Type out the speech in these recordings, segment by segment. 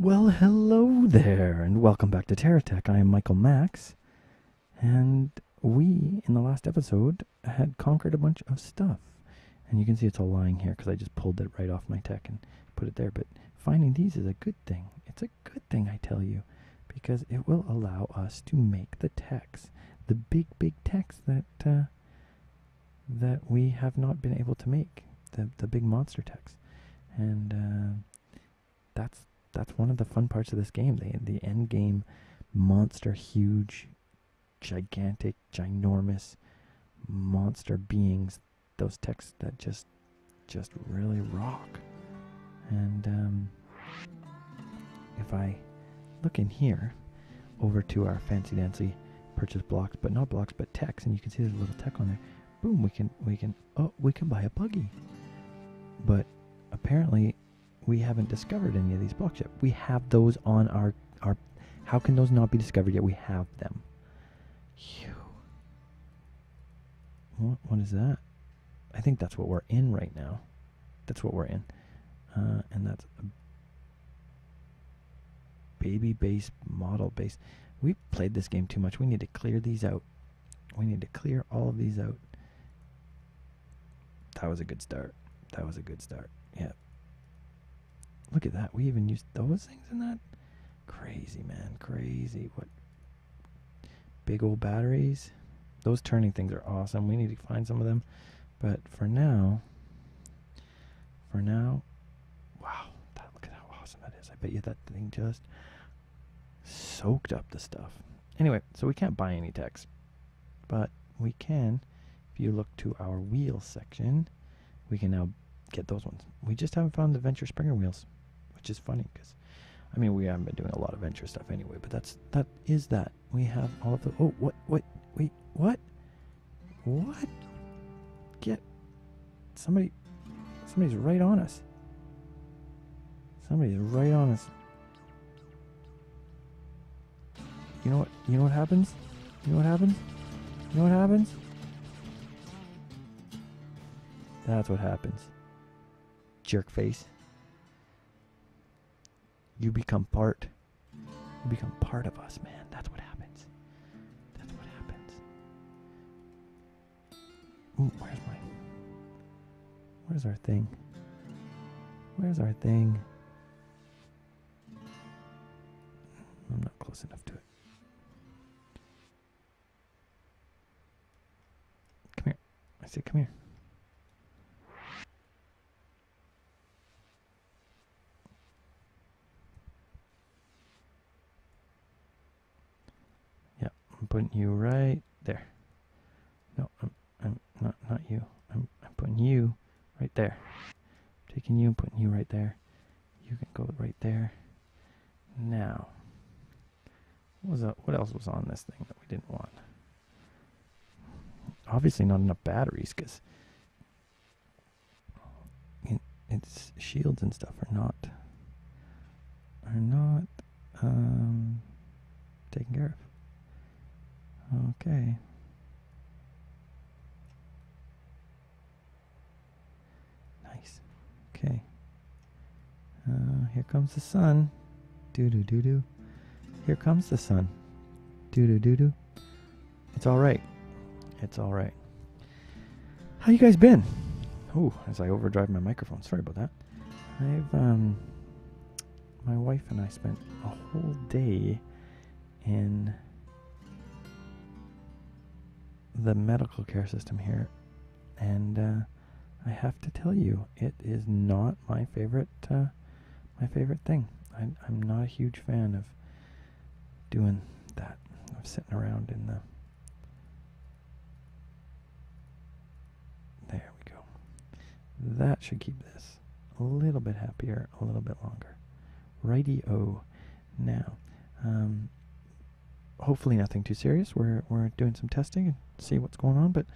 Well, hello there, and welcome back to TerraTech. I am Michael Max, and we, in the last episode, had conquered a bunch of stuff. And you can see it's all lying here because I just pulled it right off my tech and put it there. But finding these is a good thing. It's a good thing, I tell you, because it will allow us to make the techs, the big, big techs that uh, that we have not been able to make, the the big monster techs, and uh, that's that's one of the fun parts of this game. The the end game monster, huge, gigantic, ginormous monster beings. Those techs that just just really rock. And um, if I look in here over to our fancy dancy purchase blocks, but not blocks, but techs, and you can see there's a little tech on there. Boom, we can we can oh we can buy a buggy. But apparently we haven't discovered any of these blocks yet. We have those on our our how can those not be discovered yet? We have them. Phew. What what is that? I think that's what we're in right now. That's what we're in. Uh, and that's baby base model base. We played this game too much. We need to clear these out. We need to clear all of these out. That was a good start. That was a good start. Yeah. Look at that. We even used those things in that. Crazy, man. Crazy. What? Big old batteries. Those turning things are awesome. We need to find some of them. But for now, for now, wow. That, look at how awesome that is. I bet you that thing just soaked up the stuff. Anyway, so we can't buy any techs. But we can, if you look to our wheel section, we can now get those ones. We just haven't found the Venture Springer wheels, which is funny because, I mean, we haven't been doing a lot of Venture stuff anyway. But that's that is that we have all of the. Oh, what? Wait, wait, what? What? Get somebody. Somebody's right on us. Somebody's right on us. You know what? You know what happens? You know what happens? You know what happens? That's what happens. Jerk face. You become part. You become part of us, man. That's what happens. That's what happens. Ooh, where's my. Where's our thing? Where's our thing? I'm not close enough to it. Come here. I said, come here. Putting you right there. No, I'm, I'm not, not you. I'm, I'm putting you right there. taking you and putting you right there. You can go right there. Now, what was that, what else was on this thing that we didn't want? Obviously, not enough batteries because it, its shields and stuff are not are not um, taken care of. Okay. Nice. Okay. Uh, here comes the sun. Doo doo doo doo. Here comes the sun. Doo doo doo doo. It's all right. It's all right. How you guys been? Oh, as I overdrive my microphone. Sorry about that. I've um, my wife and I spent a whole day in the medical care system here, and uh, I have to tell you, it is not my favorite uh, my favorite thing. I, I'm not a huge fan of doing that, of sitting around in the. There we go. That should keep this a little bit happier, a little bit longer. Righty o. Now, um, hopefully nothing too serious. We're we're doing some testing and see what's going on, but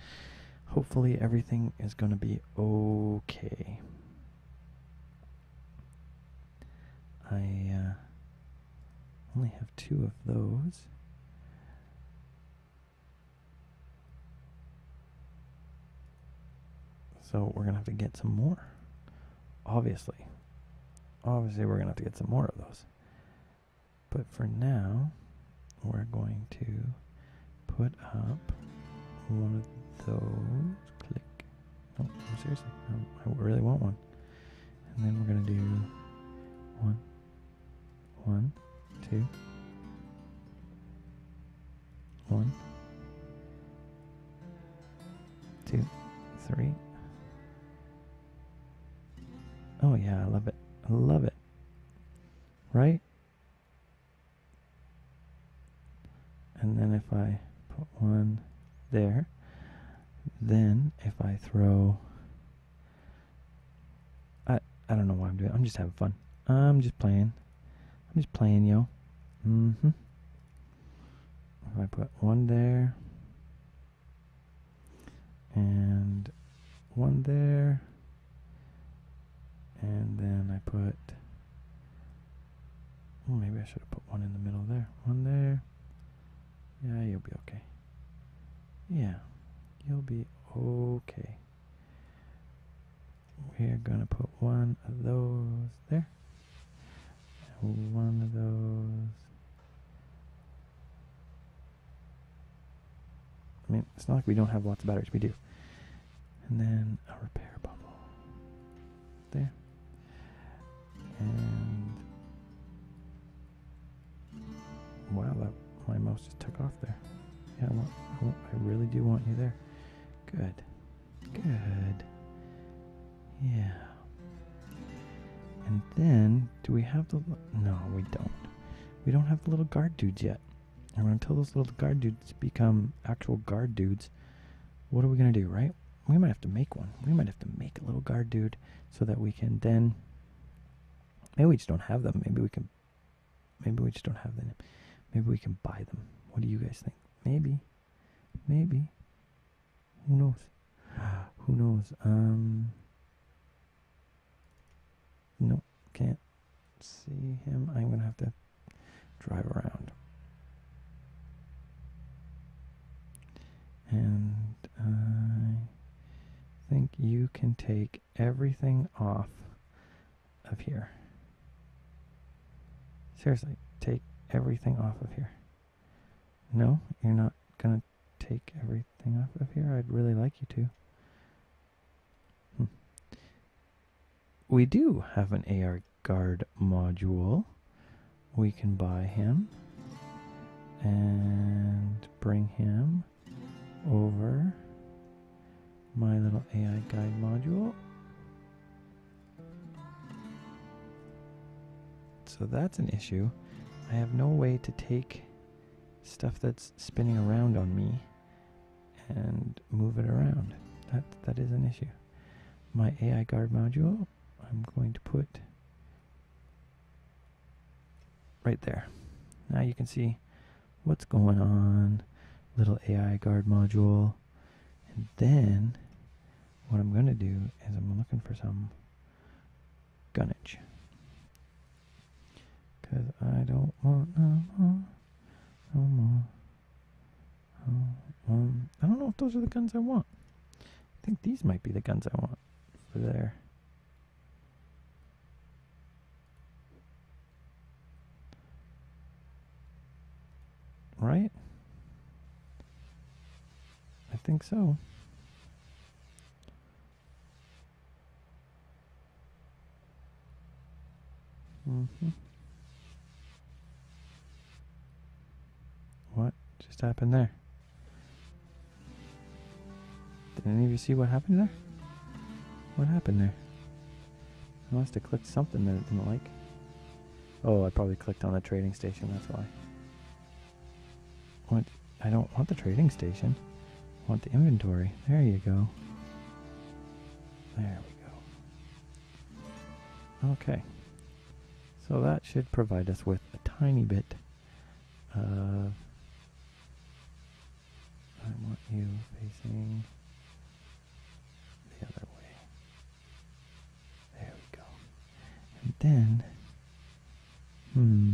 hopefully everything is going to be okay. I uh, only have two of those. So we're going to have to get some more. Obviously. Obviously, we're going to have to get some more of those. But for now, we're going to put up one of those. Click. No, seriously, um, I really want one. And then we're going to do one, one, two, one, two, three. Oh yeah, I love it. I love it. Right? And then if I put one there, then if I throw I I don't know why I'm doing I'm just having fun. I'm just playing. I'm just playing, yo. Mm-hmm. If I put one there and one there and then I put well, maybe I should have put one in the middle there. One there. Yeah, you'll be okay. Yeah, you'll be okay. We're gonna put one of those there. And one of those. I mean, it's not like we don't have lots of batteries. We do. And then a repair bubble. There. And my mouse just took off there. Yeah, I, want, I, want, I really do want you there. Good. Good. Yeah. And then, do we have the... No, we don't. We don't have the little guard dudes yet. And until those little guard dudes become actual guard dudes, what are we going to do, right? We might have to make one. We might have to make a little guard dude so that we can then... Maybe we just don't have them. Maybe we can... Maybe we just don't have them. Maybe we can buy them. What do you guys think? Maybe. Maybe. Who knows? Who knows? Um. No, can't see him. I'm gonna have to drive around. And I think you can take everything off of here. Seriously, everything off of here. No, you're not gonna take everything off of here. I'd really like you to. Hmm. We do have an AI guard module. We can buy him and bring him over my little AI guide module. So that's an issue. I have no way to take stuff that's spinning around on me and move it around. That that is an issue. My AI guard module, I'm going to put right there. Now you can see what's going on. Little AI guard module. And then what I'm going to do is I'm looking for some gunnage. Because I don't want no more. No more. Oh, um, I don't know if those are the guns I want. I think these might be the guns I want for there. Right? I think so. Mm-hmm. What just happened there? Did any of you see what happened there? What happened there? I must have clicked something that it didn't like. Oh, I probably clicked on the trading station, that's why. What? I don't want the trading station. I want the inventory. There you go. There we go. Okay. So that should provide us with a tiny bit of. I want you facing the other way. There we go. And then, hmm.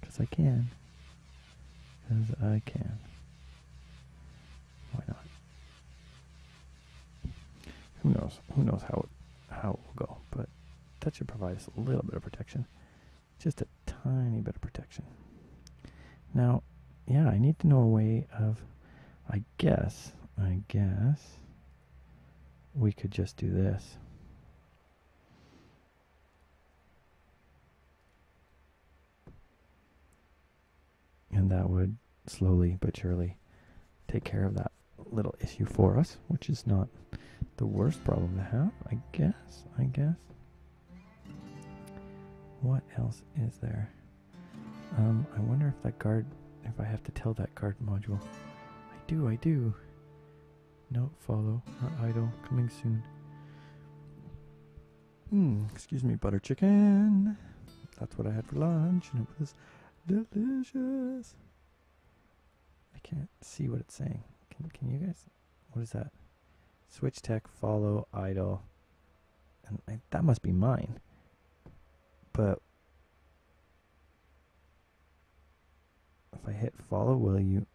Because I can. Because I can. Why not? Who knows? Who knows how it, how it will go? But that should provide us a little bit of protection. Just a tiny bit of protection. Now, yeah, I need to know a way of, I guess, I guess, we could just do this. And that would slowly but surely take care of that little issue for us, which is not the worst problem to have, I guess. I guess. What else is there? Um, I wonder if that guard, if I have to tell that guard module. I do, I do. No, follow, or idle, coming soon. Hmm, excuse me, butter chicken. That's what I had for lunch, and it was delicious. I can't see what it's saying. Can, can you guys? What is that? Switch tech, follow, idle. And I, that must be mine. But if I hit follow, will you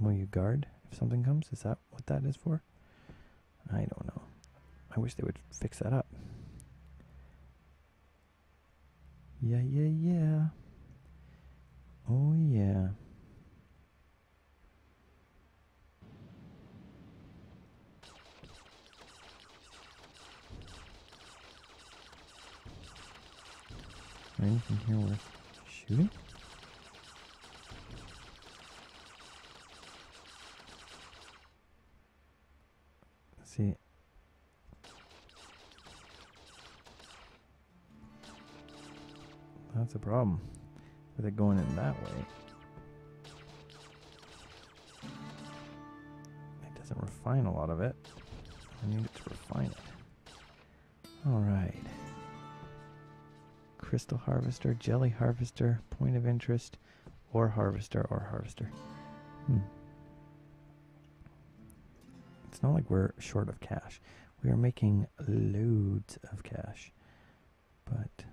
will you guard if something comes? Is that what that is for? I don't know. I wish they would fix that up. Yeah, yeah, yeah. Oh, yeah. Anything here worth shooting? Let's see. That's a problem with it going in that way. It doesn't refine a lot of it. Crystal Harvester, Jelly Harvester, Point of Interest, Ore Harvester, Ore Harvester. Hmm. It's not like we're short of cash. We are making loads of cash. But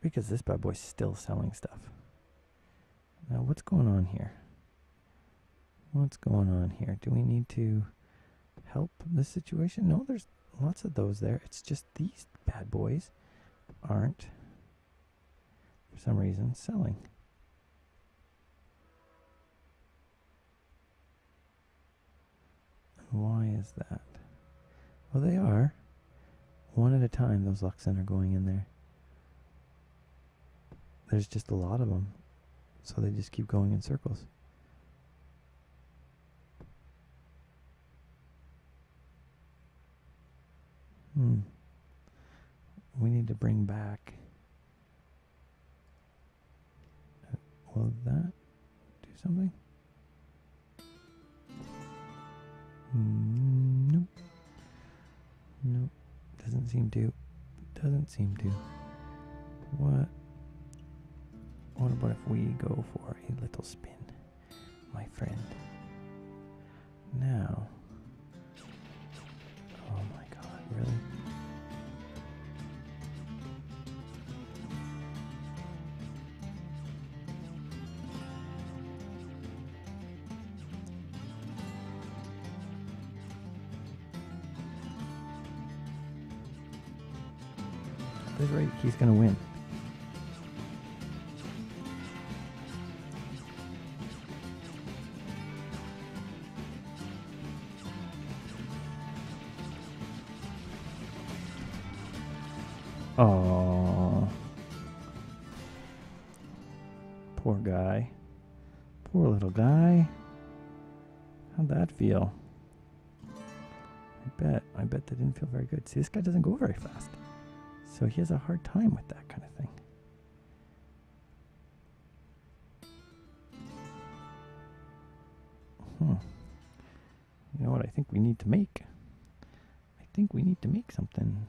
because this bad boy's still selling stuff. Now, what's going on here? What's going on here? Do we need to help this situation? No, there's lots of those there. It's just these bad boys aren't, for some reason, selling. Why is that? Well, they are. One at a time, those Luxon are going in there. There's just a lot of them. So they just keep going in circles. Hmm. We need to bring back. Uh, will that do something? Mm, nope. Nope. Doesn't seem to. Doesn't seem to. What? What about if we go for a little spin, my friend? Now. Really? That's right, he's gonna win. Feel very good. See, this guy doesn't go very fast. So he has a hard time with that kind of thing. Hmm. You know what I think we need to make? I think we need to make something.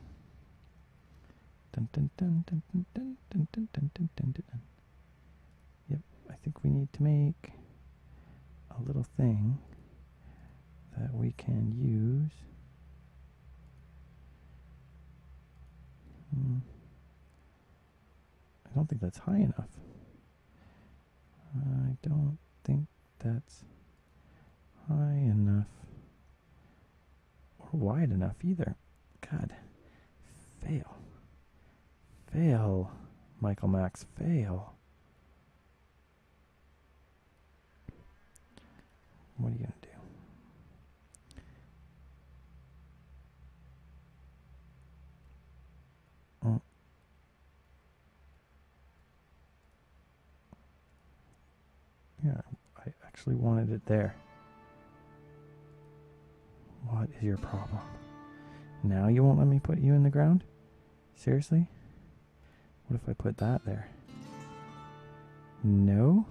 Dun, dun, dun, dun, dun, dun, dun, dun, dun, dun. Yep, I think we need to make a little thing that we can use. Hmm. I don't think that's high enough. I don't think that's high enough. Or wide enough either. God. Fail. Fail. Michael Max, fail. What are you going to do? Oh. Yeah, I actually wanted it there. What is your problem? Now you won't let me put you in the ground? Seriously? What if I put that there? No?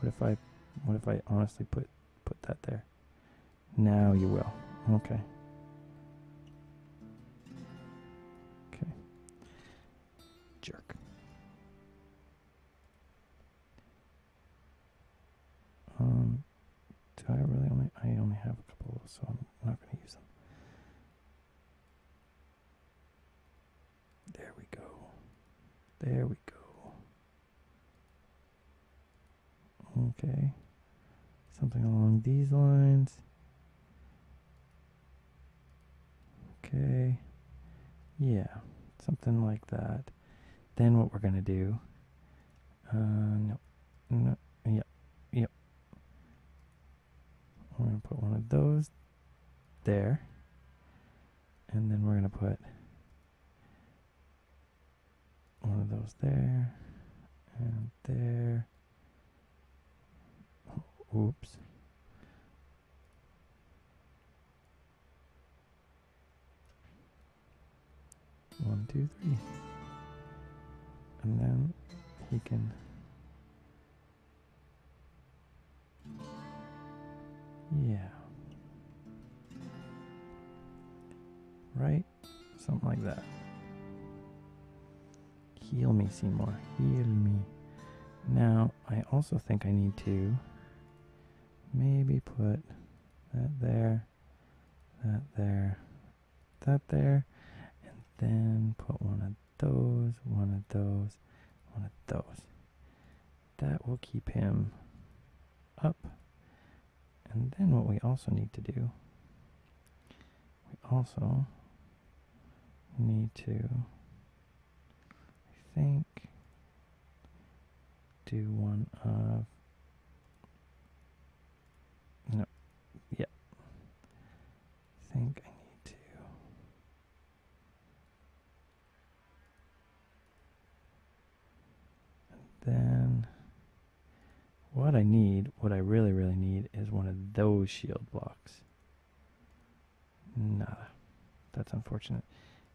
What if I what if I honestly put put that there? Now you will. Okay. I really only I only have a couple so I'm not gonna use them. There we go. There we go. Okay. Something along these lines. Okay. Yeah, something like that. Then what we're going to do. Uh, no. No. Yep. Yep. We're going to put one of those there. And then we're going to put one of those there and there. Oh, oops. One, two, three. And then he can. Yeah. Right? Something like that. Heal me, Seymour. Heal me. Now, I also think I need to maybe put that there, that there, that there, and then put one of those, one of those, one of those. That will keep him up. And then what we also need to do, we also need to, I think, do one of no. Yeah. I think I need to. And then what I need, what I really, really need, is one of those shield blocks. Nada. That's unfortunate.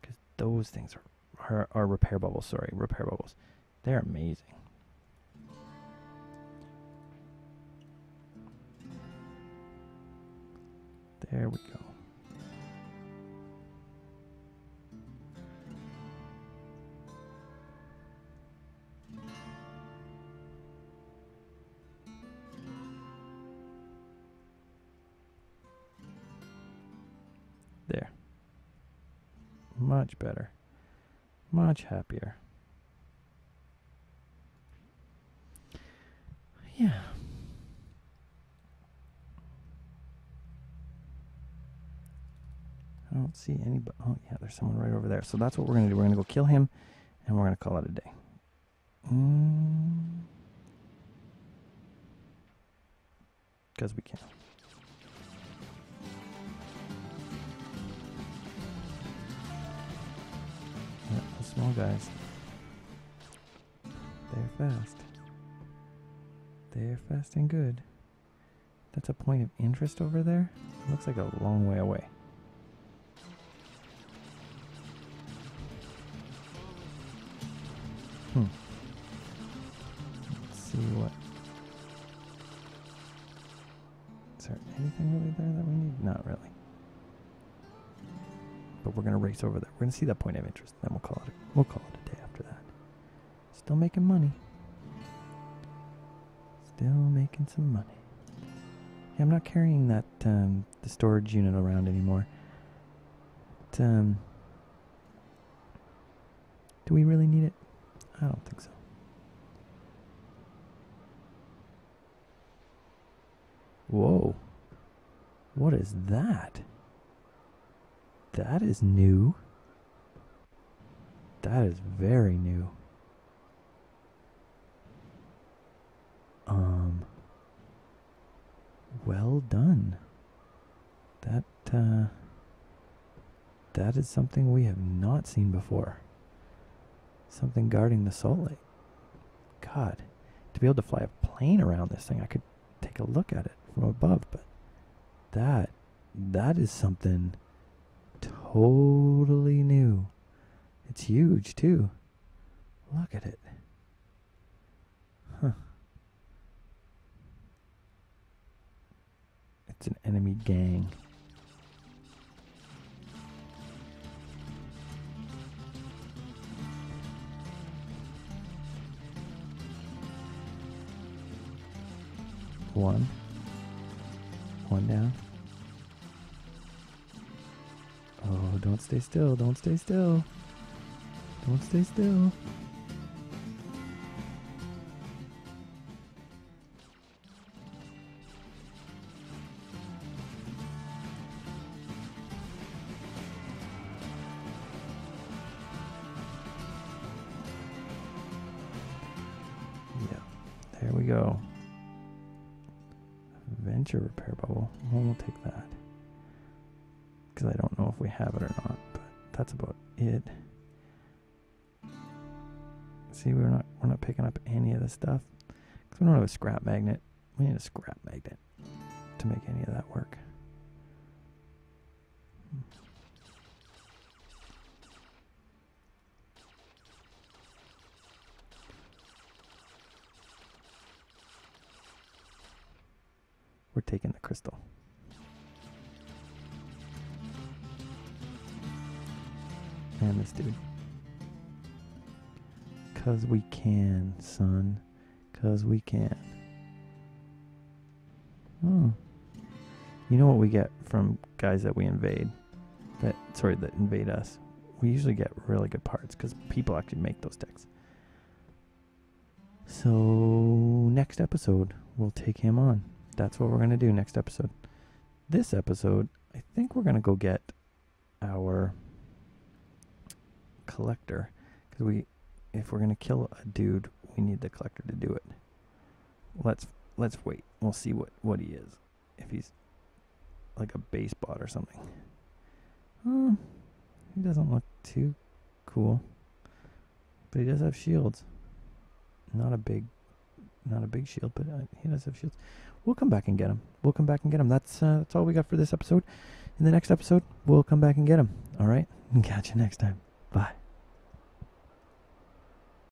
Because those things are, are, are repair bubbles. Sorry, repair bubbles. They're amazing. There we go. Much better. Much happier. Yeah. I don't see anybody. Oh, yeah, there's someone right over there. So that's what we're going to do. We're going to go kill him, and we're going to call it a day. Because mm. we can. Small guys. They're fast. They're fast and good. That's a point of interest over there. It looks like a long way away. Hmm. Let's see what. Is there anything really there that we need? Not really. But we're gonna race over there. We're gonna see that point of interest. Then we'll call it. A, we'll call it a day after that. Still making money. Still making some money. Yeah, I'm not carrying that um, the storage unit around anymore. But, um, do we really need it? I don't think so. Whoa. What is that? That is new. That is very new. Um well done. That uh that is something we have not seen before. Something guarding the salt lake. God, to be able to fly a plane around this thing, I could take a look at it from above, but that that is something totally new. It's huge too. Look at it. Huh. It's an enemy gang. One. One down. Oh, don't stay still. Don't stay still. Don't stay still. Have it or not, but that's about it. See, we're not we're not picking up any of this stuff because we don't have a scrap magnet. We need a scrap magnet to make any of that work. We're taking the crystal. And this dude. Cause we can, son. Cause we can. Oh. You know what we get from guys that we invade? That sorry, that invade us. We usually get really good parts because people actually make those techs. So next episode we'll take him on. That's what we're gonna do next episode. This episode, I think we're gonna go get our collector because we if we're gonna kill a dude, we need the collector to do it. Let's let's wait. We'll see what what he is. If he's like a base bot or something. Hmm, he doesn't look too cool, but he does have shields. Not a big, not a big shield, but uh, he does have shields. We'll come back and get him. We'll come back and get him. That's uh, that's all we got for this episode. In the next episode, we'll come back and get him. All right. Catch you next time. Bye.